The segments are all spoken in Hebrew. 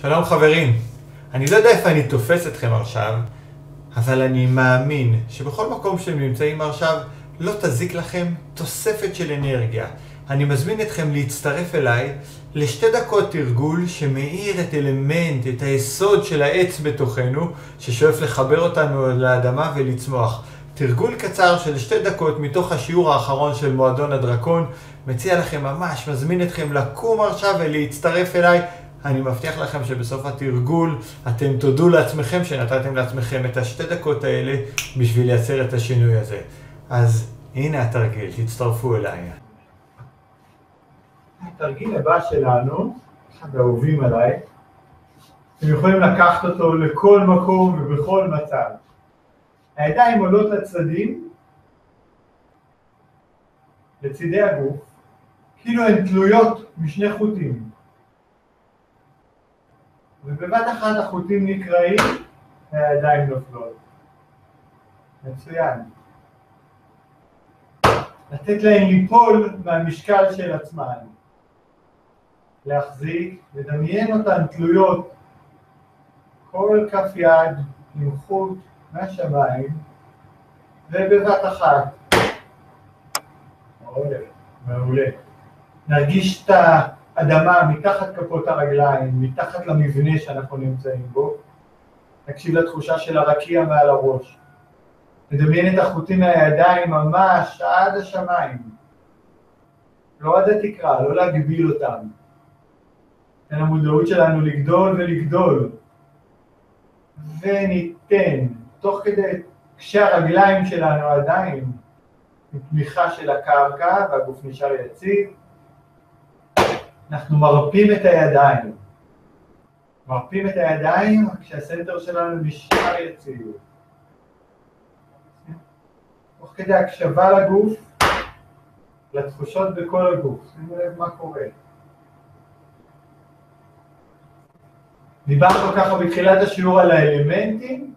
שלום חברים, אני לא יודע איפה אני תופס אתכם עכשיו, אבל אני מאמין שבכל מקום שאתם נמצאים עכשיו לא תזיק לכם תוספת של אנרגיה. אני מזמין אתכם להצטרף אליי לשתי דקות תרגול שמאיר את אלמנט, את היסוד של העץ בתוכנו, ששואף לחבר אותנו לאדמה ולצמוח. תרגול קצר של שתי דקות מתוך השיעור האחרון של מועדון הדרקון. מציע לכם ממש, מזמין אתכם לקום עכשיו ולהצטרף אליי. אני מבטיח לכם שבסוף התרגול אתם תודו לעצמכם שנתתם לעצמכם את השתי דקות האלה בשביל לייצר את השינוי הזה. אז הנה התרגיל, תצטרפו אליי. התרגיל הבא שלנו, אחד האהובים עליי, אתם יכולים לקחת אותו לכל מקום ובכל מצב. הידיים עולות לצדדים, לצידי הגוף, כאילו הן תלויות משני חוטים. ובבת אחת החוטים נקרעים והידיים נופלות. מצוין. לתת להן ליפול מהמשקל של עצמן. להחזיק, לדמיין אותן תלויות כל כף יד עם חוט מהשמיים ובבת אחת. מעולה, מעולה. נרגיש את האדמה מתחת כפות הרגליים, מתחת למבנה שאנחנו נמצאים בו. נקשיב לתחושה של הרקיע מעל הראש. נדמיין את החוטים מהידיים ממש עד השמיים. לא עד התקרה, לא להגביל אותם. תן למודעות שלנו לגדול ולגדול. וניתן, תוך כדי כשהרגליים שלנו עדיין עם תמיכה של הקרקע והגוף נשאר יציב, אנחנו מרפים את הידיים. מרפים את הידיים כשהסנטר שלנו נשאר יציב. תוך כדי הקשבה לגוף, לתחושות בכל הגוף. שימו לב מה קורה. דיברנו ככה בתחילת השיעור על האלמנטים.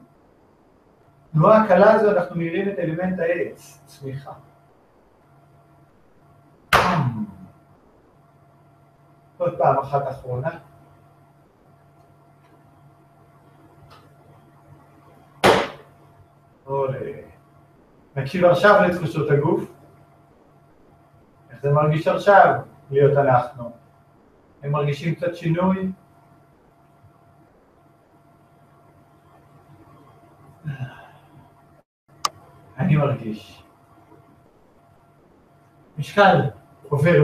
תנועה הקלה הזו אנחנו נראים את אלמנט העץ, צמיחה. עוד פעם אחת אחרונה. נקשיב עכשיו לתחושות הגוף. איך זה מרגיש עכשיו להיות אנחנו? הם מרגישים קצת שינוי? אני מרגיש. משקל עובר